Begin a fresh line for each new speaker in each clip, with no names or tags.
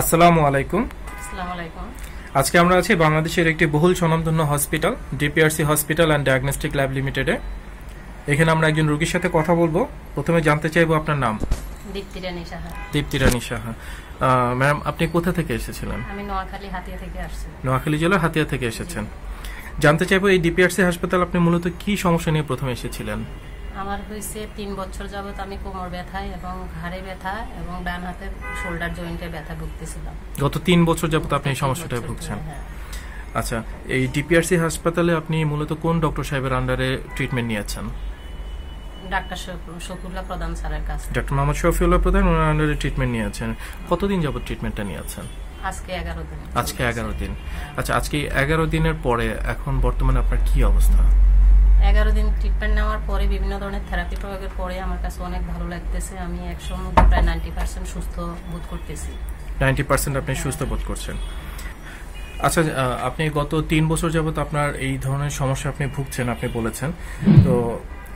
আসসালামু আলাইকুম। আজকে আমরা আছি বাংলাদেশের একটি বহুল স্বনামধন্য hospital DPRC hospital and diagnostic lab লিমিটেডে এখানে আমরা একজন রোগীর সাথে কথা বলব। প্রথমে জানতে চাইব আপনার নাম।
দীপ্তি রানী সাহা।
ম্যাম আপনি কোথা থেকে এসেছিলেন?
আমি নোয়াখালী হাতিয়া থেকে আসছি।
নোয়াখালী জেলার হাতিয়া থেকে এসেছেন। জানতে চাইব এই ডিপিআরসি হাসপাতাল আপনি মূলত কি সমস্যা নিয়ে প্রথমে এসেছিলেন?
আমার হয়েছে তিন বছর যাবত আমি কোমর ব্যথায় এবং ঘাড়ে ব্যথা এবং ডান হাতে শোল্ডার জয়েন্টে ব্যথা ভুগতেছিলাম
গত তিন বছর যাবৎ আপনি এই
বছর
ভুগছেন।
হ্যাঁ।
আচ্ছা এই ডিপিআরসি হাসপাতালে আপনি মূলত কোন ডক্টর সাহেবের আন্ডারে ট্রিটমেন্ট নিয়েছেন?
ডাক্তার প্রধান স্যারের কাছে।
ডক্টর মোহাম্মদ শফিউল্লাহ প্রধান ওনার আন্ডারে ট্রিটমেন্ট নিয়েছেন। কতদিন যাবত ট্রিটমেন্টটা নিয়েছেন?
আজকে এগারো দিন।
আজকে এগারো দিন। আচ্ছা আজকে এগারো দিনের পরে এখন বর্তমানে আপনার কি অবস্থা?
এগারো দিন ট্রিটমেন্ট নেওয়ার পরে বিভিন্ন ধরনের থেরাপি প্রয়োগের পরে আমার কাছে অনেক ভালো লাগতেছে। আমি একশোর মধ্যে প্রায় নাইনটি পার্সেন্ট সুস্থ বোধ করতেছি।
নাইনটি পার্সেন্ট আপনি সুস্থ বোধ করছেন। আচ্ছা আপনি গত তিন বছর যাবত আপনার এই ধরনের সমস্যা আপনি ভুগছেন আপনি বলেছেন। তো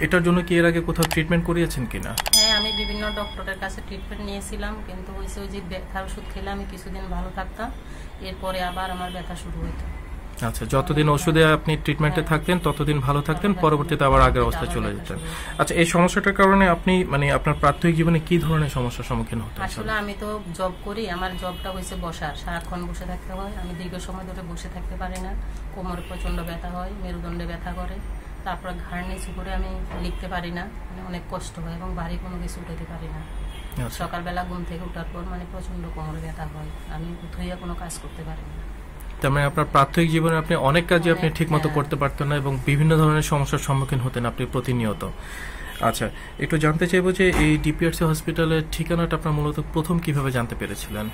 এটার জন্য কি এর আগে কোথাও ট্রিটমেন্ট করিয়েছেন কিনা?
হ্যাঁ আমি বিভিন্ন ডক্টরের কাছে ট্রিটমেন্ট নিয়েছিলাম কিন্তু ওই যে ব্যথার ওষুধ খেলে আমি কিছুদিন ভালো থাকতাম। এরপরে আবার আমার ব্যথা শুরু হইতো।
আচ্ছা যতদিন ওষুধে আপনি ট্রিটমেন্টে থাকতেন ততদিন ভালো থাকতেন পরবর্তীতে আবার আগের অবস্থায় চলে যেতেন। আচ্ছা এই সমস্যাটার কারণে আপনি মানে আপনার প্রাথমিক জীবনে কি ধরনের সমস্যার সম্মুখীন হতেন
আসলে আমি তো জব করি আমার জবটা হয়েছে বসার। সারাক্ষণ বসে থাকতে হয়। আমি দীর্ঘ সময় ধরে বসে থাকতে পারি না। কোমরে প্রচণ্ড ব্যথা হয় মেরুদণ্ডে ব্যথা করে। তারপর ঘাড় নিচু করে আমি লিখতে পারি না। মানে অনেক কষ্ট হয় এবং ভারী কোনো কিছু উঠাতে পারি না।
আচ্ছা।
সকালবেলা ঘুম থেকে ওঠার পর মানে প্রচণ্ড কোমরে ব্যথা হয়। আমি উঠইয়া কোনো কাজ করতে পারি না।
তার মানে আপনার প্রাথমিক জীবনে আপনি অনেক কাজই আপনি
অনেক,
ঠিক মতো
হ্যাঁ।
করতে পারতেন না এবং বিভিন্ন ধরনের সমস্যার সম্মুখীন হতেন আপনি প্রতিনিয়ত আচ্ছা একটু জানতে চাইব যে এই ডিপিআরসি হসপিটালের ঠিকানাটা আপনার মূলত প্রথম কীভাবে জানতে পেরেছিলেন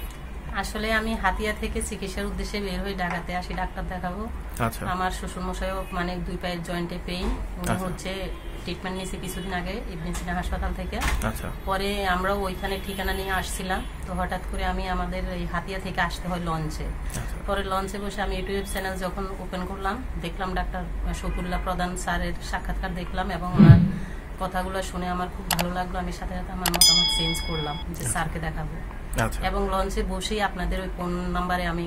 আসলে আমি হাতিয়া থেকে চিকিৎসার উদ্দেশ্যে বের হয়ে ঢাকাতে আসি ডাক্তার দেখাবো
আচ্ছা
আমার শ্বশুর মশাইও মানে দুই পায়ের জয়েন্টে পেইন
আচ্ছা।
হচ্ছে ট্রিটমেন্ট নিয়েছে কিছুদিন আগে ইবনে সিনা হাসপাতাল থেকে।
আচ্ছা।
পরে আমরাও ওইখানে ঠিকানা নিয়ে আসছিলাম। তো হঠাৎ করে আমি আমাদের এই হাতিয়া থেকে আসতে হয় লঞ্চে।
আচ্ছা।
পরে লঞ্চে বসে আমি ইউটিউব চ্যানেল যখন ওপেন করলাম দেখলাম ডাক্তার শকুল্লা প্রধান স্যারের সাক্ষাৎকার দেখলাম এবং ওনার কথাগুলো শুনে আমার খুব ভালো লাগল। আমি সাথে সাথে আমার মতামত চেঞ্জ করলাম যে স্যারকে দেখাবো।
আচ্ছা।
এবং লঞ্চে বসেই আপনাদের ওই ফোন নাম্বারে আমি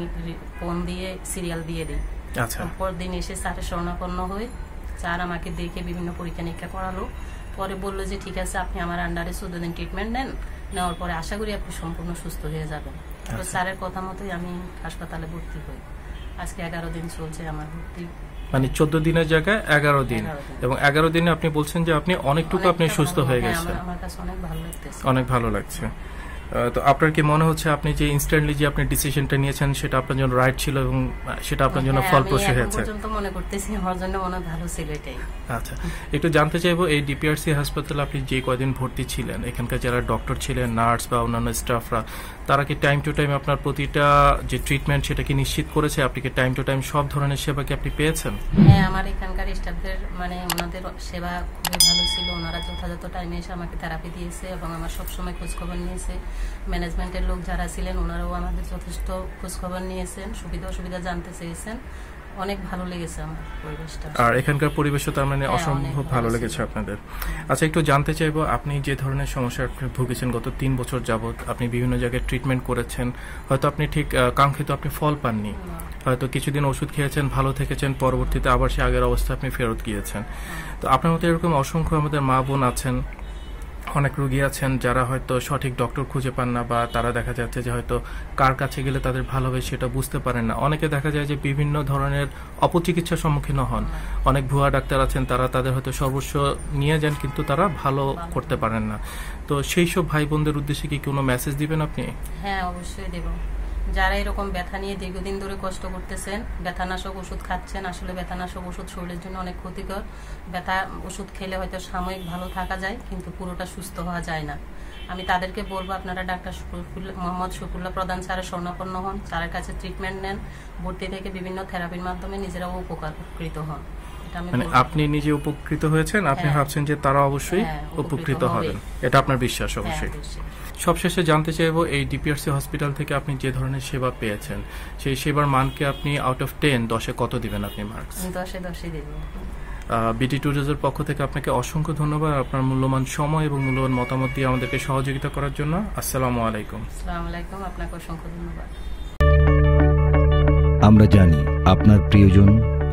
ফোন দিয়ে সিরিয়াল দিয়ে দিই।
আচ্ছা।
পর দিন এসে স্যারের শরণাপন্ন হয়ে স্যার আমাকে দেখে বিভিন্ন পরীক্ষা নিরীক্ষা করালো। পরে বলল যে ঠিক আছে আপনি আমার আন্ডারে চোদ্দ দিন ট্রিটমেন্ট নেন। নেওয়ার পরে আশা করি আপনি সম্পূর্ণ সুস্থ হয়ে যাবেন। তো
আচ্ছা।
স্যারের কথা মতোই আমি হাসপাতালে ভর্তি হই। আজকে এগারো দিন চলছে আমার ভর্তি।
মানে চোদ্দ দিনের জায়গায় এগারো দিন। এবং এগারো দিনে আপনি বলছেন যে আপনি অনেকটুকু আপনি সুস্থ হয়ে
হ্যাঁ,
গেছেন।
অনেক ভালো লাগতেছে।
অনেক ভালো লাগছে। তো আপনার কি মনে হচ্ছে আপনি যে ইনস্ট্যান্টলি যে আপনি ডিসিশনটা নিয়েছেন সেটা আপনার জন্য রাইট ছিল এবং সেটা আপনার জন্য
হ্যাঁ,
ফলপ্রসূ হয়েছে?
পর্যন্ত মনে করতেছি আমার জন্য মনে ভালো ছিল এটাই।
আচ্ছা একটু জানতে চাইব এই ডিপিআরসি হাসপাতালে আপনি যে কয়দিন ভর্তি ছিলেন? এখানকার যারা ডক্টর ছিলেন নার্স বা অন্যান্য স্টাফরা তারা কি টাইম টু টাইম আপনার প্রতিটা যে ট্রিটমেন্ট সেটা কি নিশ্চিত করেছে? আপনি কি টাইম টু টাইম সব ধরনের সেবা কি আপনি পেয়েছেন?
হ্যাঁ আমার এখানকার স্টাফদের মানে ওনাদের সেবা খুবই ভালো ছিল। ওনারা যথাযথ টাইমে এসে আমাকে থেরাপি দিয়েছে এবং আমার সবসময় খোঁজখবর নিয়েছে। ম্যানেজমেন্টের লোক যারা ছিলেন ওনারাও আমাদের যথেষ্ট খোঁজখবর নিয়েছেন সুবিধা অসুবিধা জানতে চেয়েছেন। অনেক ভালো লেগেছে আমার পরিবেশটা।
আর এখানকার পরিবেশও তার মানে
হ্যাঁ,
অসম্ভব ভালো লেগেছে আপনাদের। আচ্ছা একটু জানতে চাইব আপনি যে ধরনের সমস্যা ভুগেছেন গত তিন বছর যাবত আপনি বিভিন্ন জায়গায় ট্রিটমেন্ট করেছেন হয়তো আপনি ঠিক কাঙ্ক্ষিত আপনি ফল পাননি। হয়তো কিছুদিন ওষুধ খেয়েছেন ভালো থেকেছেন পরবর্তীতে আবার সে আগের অবস্থা আপনি ফেরত গিয়েছেন। তো আপনার মতো এরকম অসংখ্য আমাদের মা বোন আছেন অনেক রুগী আছেন যারা হয়তো সঠিক ডক্টর খুঁজে পান না বা তারা দেখা যাচ্ছে যে হয়তো কার কাছে গেলে তাদের ভালো হবে সেটা বুঝতে পারেন না। অনেকে দেখা যায় যে বিভিন্ন ধরনের অপচিকিৎসার সম্মুখীন হন। অনেক ভুয়া ডাক্তার আছেন, তারা তাদের হয়তো সর্বস্ব নিয়ে যান কিন্তু তারা ভালো করতে পারেন না। তো সেই সব ভাই বোনদের উদ্দেশ্যে কি কোনো মেসেজ দিবেন আপনি?
হ্যাঁ অবশ্যই দেব। যারা এরকম ব্যথা নিয়ে দীর্ঘদিন ধরে কষ্ট করতেছেন, ব্যথানাশক ওষুধ খাচ্ছেন, আসলে ব্যথানাশক ওষুধ শরীরের জন্য অনেক ক্ষতিকর। ব্যথা ওষুধ খেলে হয়তো সাময়িক ভালো থাকা যায়, কিন্তু পুরোটা সুস্থ হওয়া যায় না। আমি তাদেরকে বলব, আপনারা ডাক্তার মোহাম্মদ শফিউল্লাহ প্রধান স্যারের স্বর্ণাপন্ন হন। স্যারের কাছে ট্রিটমেন্ট নেন। ভর্তি থেকে বিভিন্ন থেরাপির মাধ্যমে নিজেরাও উপকার উপকৃত হন। আমি
মানে আপনি নিজে উপকৃত হয়েছেন আপনি
হ্যাঁ।
ভাবছেন যে তারা অবশ্যই
হ্যাঁ,
উপকৃত হবেন। এটা আপনার বিশ্বাস
হ্যাঁ,
অবশ্যই। সবশেষে জানতে চাইব এই ডিপিআরসি হসপিটাল থেকে আপনি যে ধরনের সেবা পেয়েছেন সেই সেবার মানকে আপনি আউট অফ টেন দশে কত দিবেন আপনি মার্কস
দশে দশে দেবো।
বিটি ট্যুরিজের পক্ষ থেকে আপনাকে অসংখ্য ধন্যবাদ আপনার মূল্যবান সময় এবং মূল্যবান মতামত দিয়ে আমাদেরকে সহযোগিতা করার জন্য। আসসালামু আলাইকুম।
আসসালামু আলাইকুম আপনাকে অসংখ্য ধন্যবাদ।
আমরা জানি আপনার প্রিয়জন